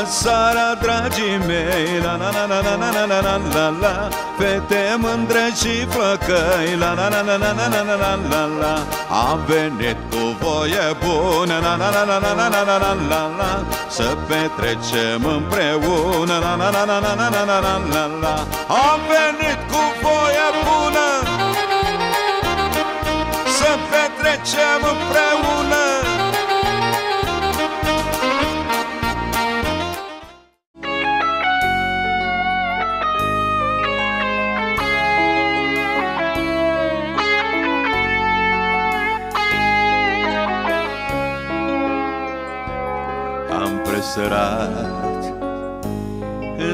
Bună seara, dragii mei La la la la la la la la la la Fete mândre și flăcăi La la la la la la la la la la Am venit cu voie bună La la la la la la la la la la la Să petrecem împreună La la la la la la la la la la la Am venit cu voie bună Să petrecem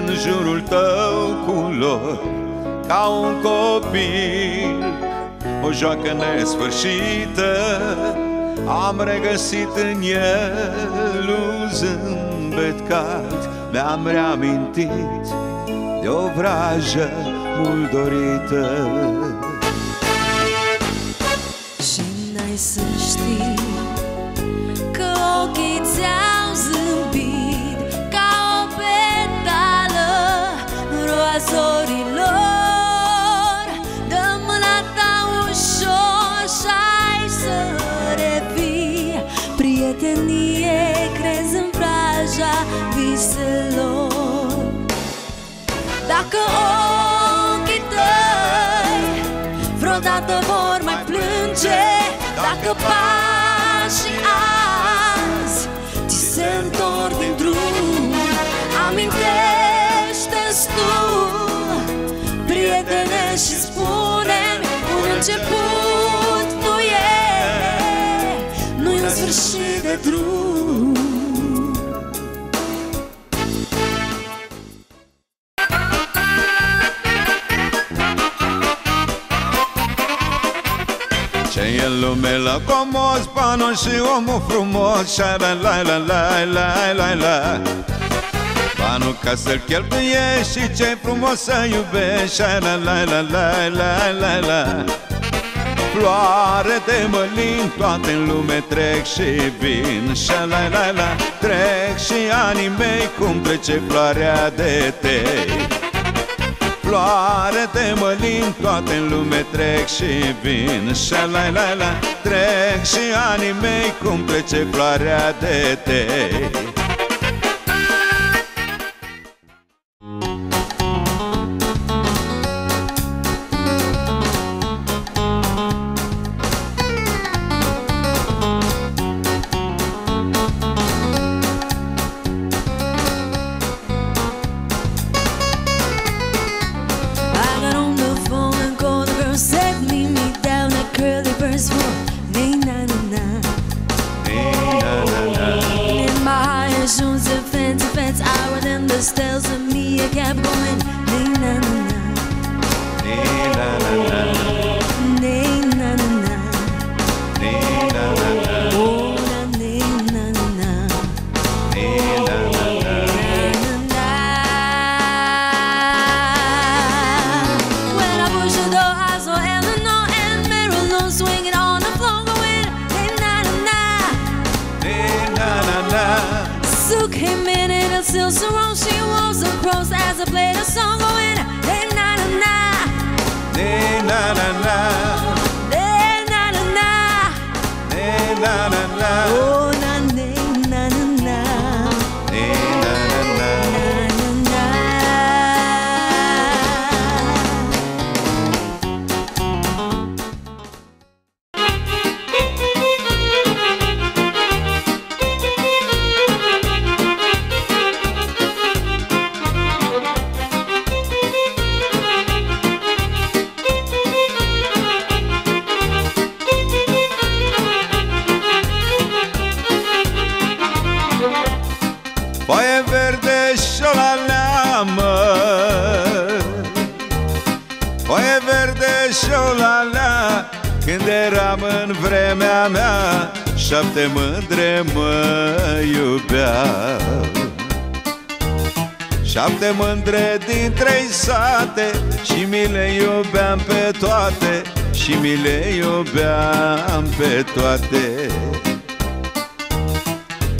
în jurul tău culori Ca un copil. O joacă nesfârșită Am regăsit în el un zâmbet cald Mi-am reamintit de o vrajă mult dorită viselor Dacă ochii tăi Vreodată vor mai plânge Dacă pașii azi Ți se întorc din drum Amintește-ți tu Prietene și spune Un început nu e Nu-i un sfârșit de drum comos Panon și omul frumos Și la la la la la la. La Banul ca să-l cheltuiești Și ce frumos să iubești Și la la la la la la. La Floare de mălin Toate în lume trec și vin Și la la la. Trec și anii mei Cum trece floarea de tei Floare de mălin, toate în lume trec și vin. Șa la la la Trec și anii mei cum trece floarea de tei Just tells me I kept going. Nee, na, na, na. Na, na, na. A silk sarong, she was across as I played a song, going, hey, na na na. Hey, na na na. Verde și-o la lea Când eram în vremea mea Șapte mândre mă iubeau. Șapte mândre din trei sate Și mi le iubeam pe toate Și mi le iubeam pe toate.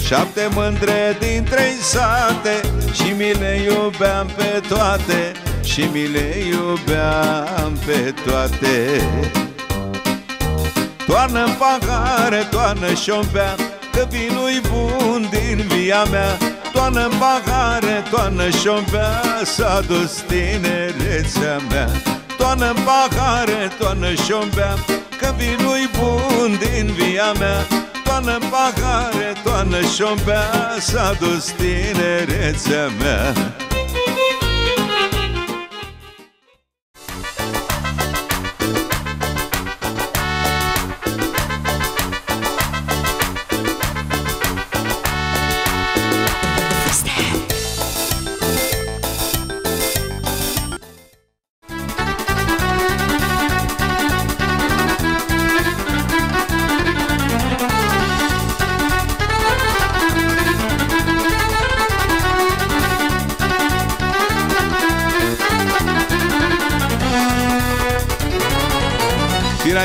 Șapte mândre din trei sate Și mi le iubeam pe toate Și mi le iubeam pe toate. Toarnă-n pahare, toarnă și-o bea Că vinul bun din via mea. Toarnă-n pahare, toarnă și-o bea S-a dus tinerețea mea. Toarnă-n pahare, toarnă și-o bea Că vinul bun din via mea. Toarnă pahare, toarnă și-o bea S-a dus tinerețea mea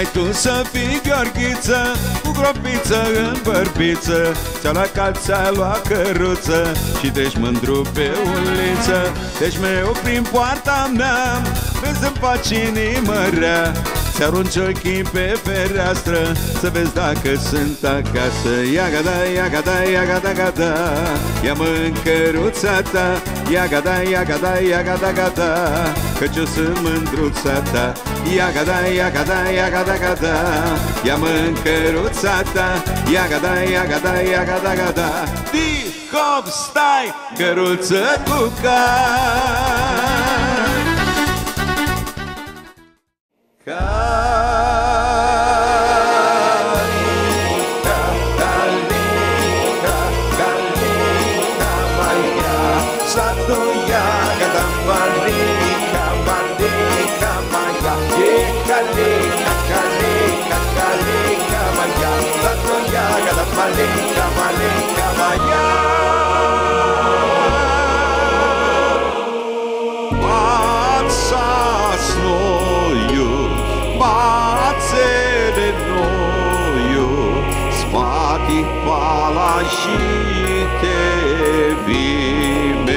Firai tu să fii gheorghiță Cu gropiță în bărbiță. Ți-a luat cal, ți-a luat căruță Și treci mândru pe uliță. Deci mereu prin poarta mea Vezi în faci inimă rea Ți arunci ochii pe fereastră Să vezi dacă sunt acasă Ia gada, ia gada, ia gada, gada Ia-mă în căruța ta Ia gada, ia gada, ia gada, gada Căci eu sunt mândruța ta Ia gada, ia gada, ia gada, gada Ia-mă în căruța ta Ia gada, ia gada, ia gada, gada Di, hop, stai, căruță cu car Calica, ihvala și vimenea.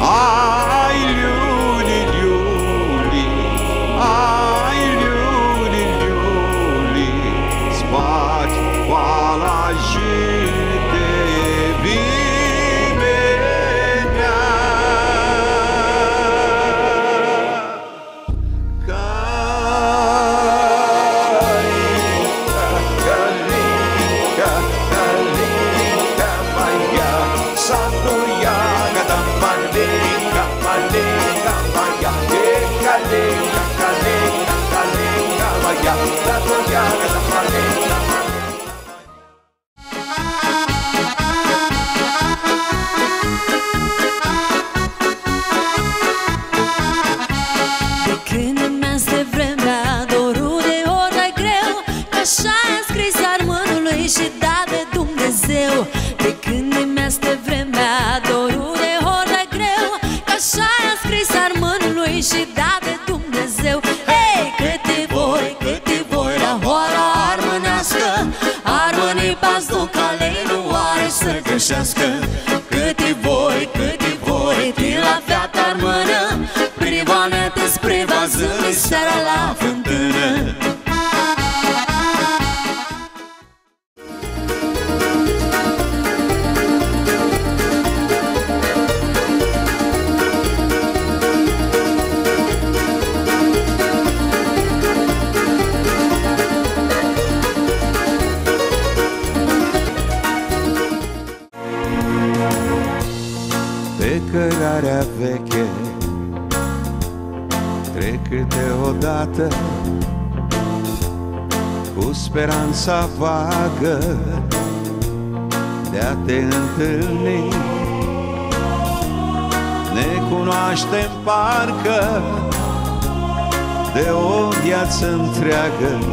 Amin. A scris armânului Și da odată Cu speranța vagă De a te întâlni. Ne cunoaștem parcă De o viață întreagă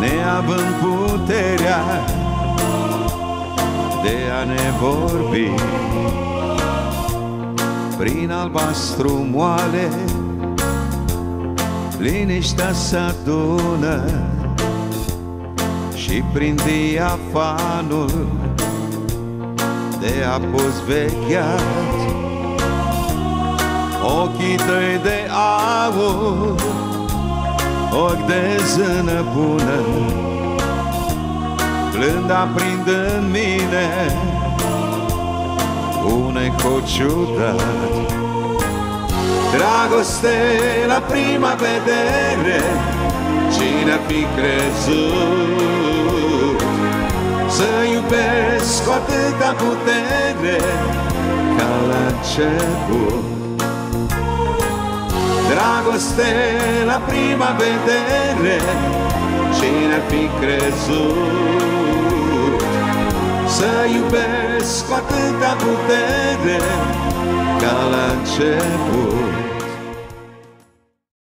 Neavând puterea de a ne vorbi. Prin albastru moale Liniștea se adună Și prin diafanul de apus vecheat Ochii tăi de aur Ochi de zână bună Plând aprind în mine Un eco ciudat Dragoste la prima vedere. Cine fi crezut Să iubesc cu atâta putere Ca la început? Dragoste la prima vedere. Cine fi crezut Să iubesc cu atâta putere Ca la început